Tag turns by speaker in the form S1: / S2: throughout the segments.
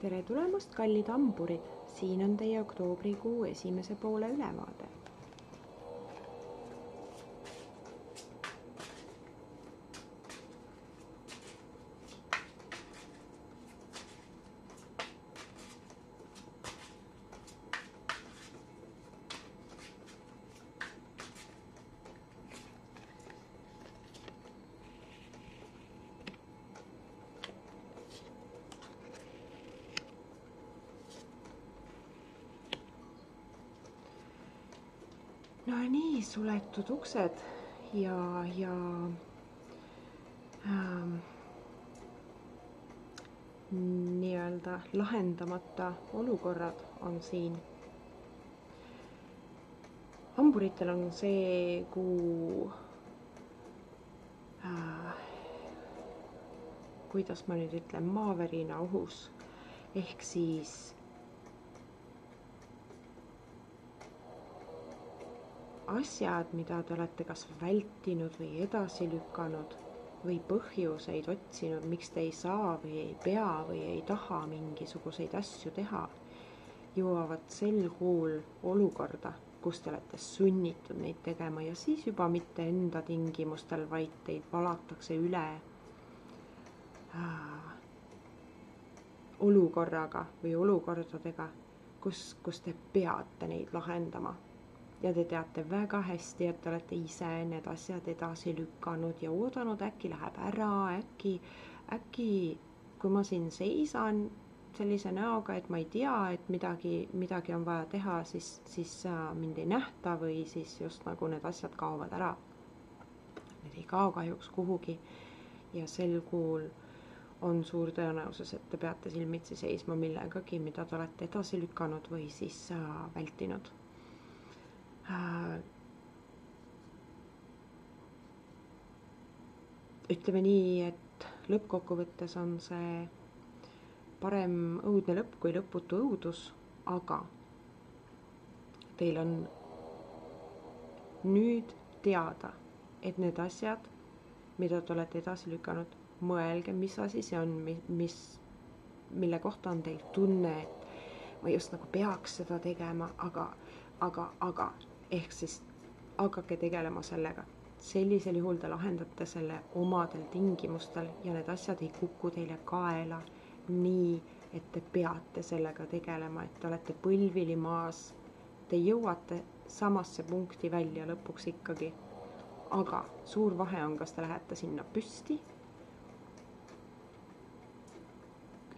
S1: tere tulemast, kallid hamburid, siin on teie oktoobrikuu esimese poole ülevaade. No nii, suletud uksed ja, ja ähm, nii-öelda lahendamata olukorrad on siin. hamburitel on see kuu äh, kuidas ma nüüd ütlen, maavärina ohus ehk siis asjad, mida te olete kas vältinud või edasi lükanud või põhjuseid otsinud, miks te ei saa või ei pea või ei taha mingisuguseid asju teha, jõuavad sel kuul olukorda, kus te olete sunnitud neid tegema ja siis juba mitte enda tingimustel, vaid teid valatakse üle olukorraga või olukordadega, kus, kus te peate neid lahendama ja te teate väga hästi, et te olete ise need asjad edasi lükanud ja oodanud, äkki läheb ära, äkki, äkki kui ma siin seisan sellise näoga, et ma ei tea, et midagi, midagi on vaja teha, siis, siis äh, mind ei nähta või siis just nagu need asjad kaovad ära. Need ei kao kahjuks kuhugi. Ja sel kuul on suur tõenäosus, et te peate silmitsi seisma millegagi, mida te olete edasi lükanud või siis äh, vältinud ütleme nii, et lõppkokkuvõttes on see parem õudne lõpp kui lõputu õudus, aga teil on nüüd teada, et need asjad, mida te olete edasi lükanud, mõelge, mis asi see on, mis, mille kohta on teil tunne, et ma just nagu peaks seda tegema, aga, aga, aga ehk siis hakake tegelema sellega. sellisel juhul te lahendate selle omadel tingimustel ja need asjad ei kuku teile kaela nii, et te peate sellega tegelema, et te olete põlvili maas. Te jõuate samasse punkti välja lõpuks ikkagi. aga suur vahe on, kas te lähete sinna püsti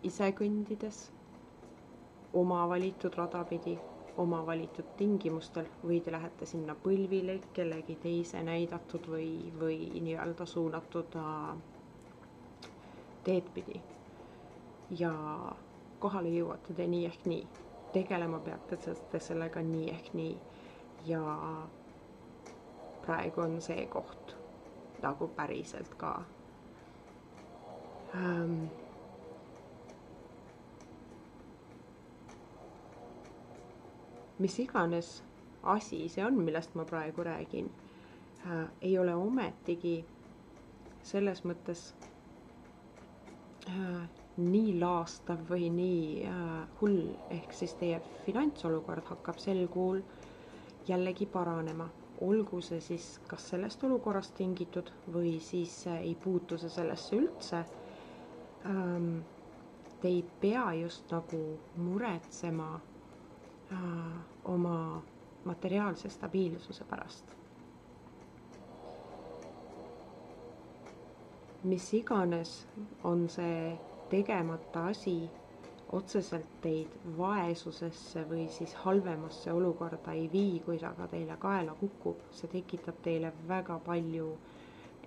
S1: ise kõndides oma valitud rada pidi oma valitud tingimustel või te lähete sinna põlvile kellegi teise näidatud või, või nii-öelda suunatud äh, teed pidi. ja kohale jõuate te nii ehk nii, tegelema peate te sellega nii ehk nii. Ja praegu on see koht nagu päriselt ka. Ähm, mis iganes asi see on, millest ma praegu räägin äh,, ei ole ometigi selles mõttes äh, nii laastav või nii äh, hull, ehk siis teie finantsolukord hakkab sel kuul jällegi paranema, olgu see siis kas sellest olukorrast tingitud või siis ei puutu see sellesse üldse ähm,. Te ei pea just nagu muretsema oma materiaalse stabiilsuse pärast. mis iganes on see tegemata asi, otseselt teid vaesusesse või siis halvemasse olukorda ei vii, kui ta ka teile kaela kukub, see tekitab teile väga palju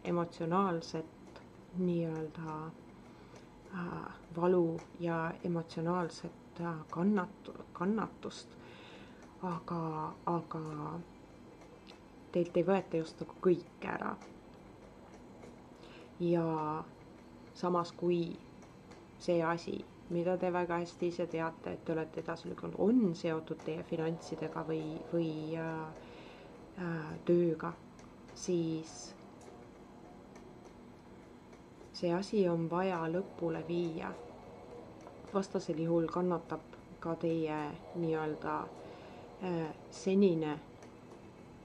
S1: emotsionaalset nii-öelda äh, valu ja emotsionaalset äh, kannat-, kannatust aga, aga teilt ei võeta just nagu kõike ära. ja samas, kui see asi, mida te väga hästi ise teate, et te olete edasi lükanud, on seotud teie finantsidega või, või äh, äh, tööga, siis see asi on vaja lõpule viia. vastasel juhul kannatab ka teie nii-öelda senine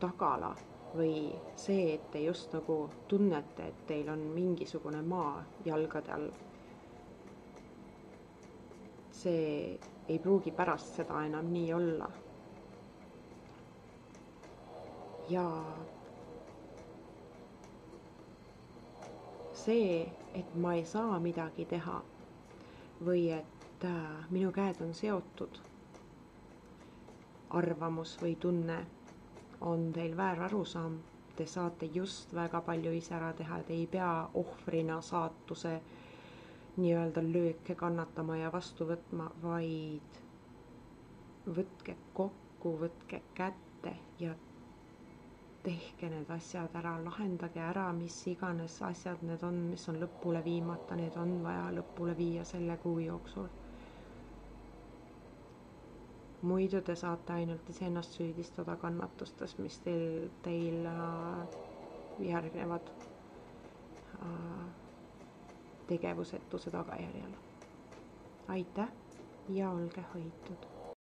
S1: tagala või see, et te just nagu tunnete, et teil on mingisugune maa jalgade all. see ei pruugi pärast seda enam nii olla. ja see, et ma ei saa midagi teha või et äh, minu käed on seotud, arvamus või tunne on teil väär arusaam. Te saate just väga palju ise ära teha, te ei pea ohvrina saatuse nii-öelda lööke kannatama ja vastu võtma, vaid võtke kokku, võtke kätte ja tehke need asjad ära, lahendage ära, mis iganes asjad need on, mis on lõpule viimata, need on vaja lõpule viia selle kuu jooksul muidu te saate ainult iseennast süüdistada kannatustes, mis teil, teil äh, järgnevad äh, tegevusetuse tagajärjel. aitäh ja olge hoitud